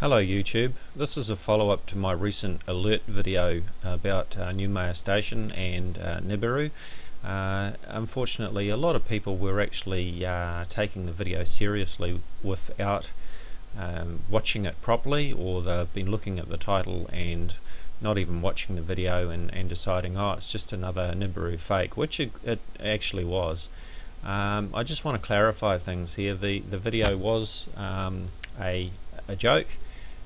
Hello YouTube, this is a follow-up to my recent alert video about uh, Neumayer Station and uh, Nibiru. Uh, unfortunately a lot of people were actually uh, taking the video seriously without um, watching it properly or they've been looking at the title and not even watching the video and, and deciding oh it's just another Nibiru fake which it, it actually was. Um, I just want to clarify things here. The, the video was um, a, a joke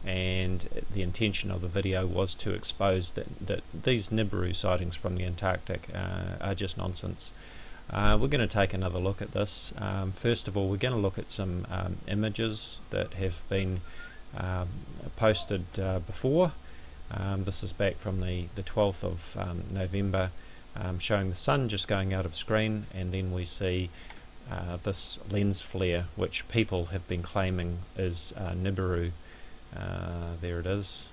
and the intention of the video was to expose that, that these Nibiru sightings from the Antarctic uh, are just nonsense. Uh, we're going to take another look at this. Um, first of all, we're going to look at some um, images that have been um, posted uh, before. Um, this is back from the, the 12th of um, November, um, showing the sun just going out of screen, and then we see uh, this lens flare, which people have been claiming is uh, Nibiru uh, there it is.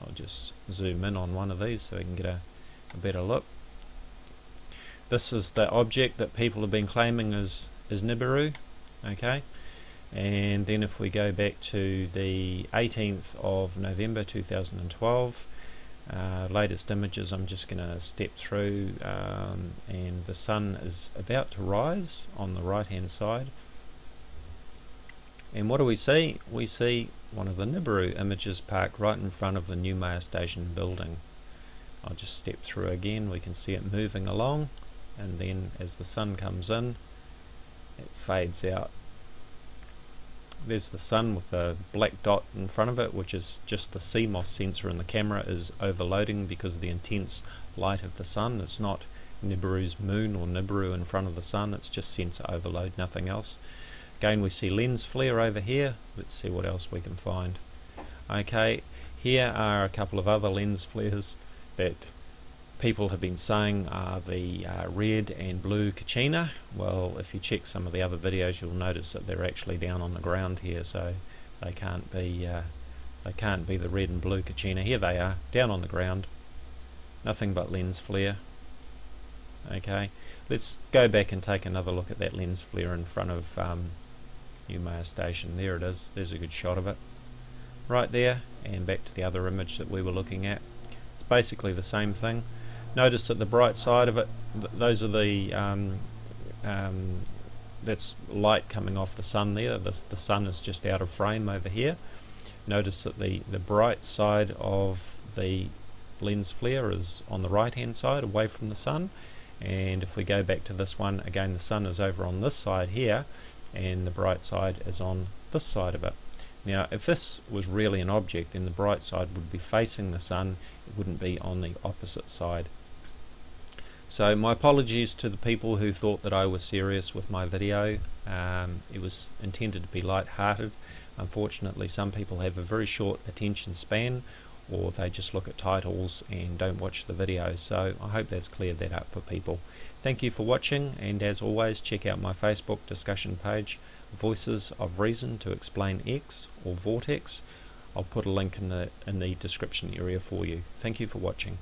I'll just zoom in on one of these so we can get a, a better look. This is the object that people have been claiming is, is Nibiru. Okay, and then if we go back to the 18th of November 2012, uh, latest images I'm just going to step through um, and the sun is about to rise on the right hand side and what do we see? We see one of the Nibiru images parked right in front of the Neumayer Station building. I'll just step through again, we can see it moving along and then as the sun comes in it fades out. There's the sun with the black dot in front of it which is just the CMOS sensor in the camera is overloading because of the intense light of the sun. It's not Nibiru's moon or Nibiru in front of the sun, it's just sensor overload, nothing else. Again we see lens flare over here. Let's see what else we can find. Okay, here are a couple of other lens flares that people have been saying are the uh, red and blue Kachina. Well, if you check some of the other videos, you'll notice that they're actually down on the ground here, so they can't be uh, they can't be the red and blue Kachina. Here they are, down on the ground. Nothing but lens flare. Okay, let's go back and take another look at that lens flare in front of um, Neumayer station. There it is. There's a good shot of it. Right there, and back to the other image that we were looking at. It's basically the same thing. Notice that the bright side of it, th those are the, um, um, that's light coming off the sun there. The, the sun is just out of frame over here. Notice that the, the bright side of the lens flare is on the right hand side away from the sun and if we go back to this one again the sun is over on this side here and the bright side is on this side of it. Now if this was really an object then the bright side would be facing the sun, it wouldn't be on the opposite side. So my apologies to the people who thought that I was serious with my video. Um, it was intended to be light-hearted. Unfortunately some people have a very short attention span or they just look at titles and don't watch the videos so I hope that's cleared that up for people. Thank you for watching and as always check out my Facebook discussion page Voices of Reason to Explain X or Vortex. I'll put a link in the, in the description area for you. Thank you for watching.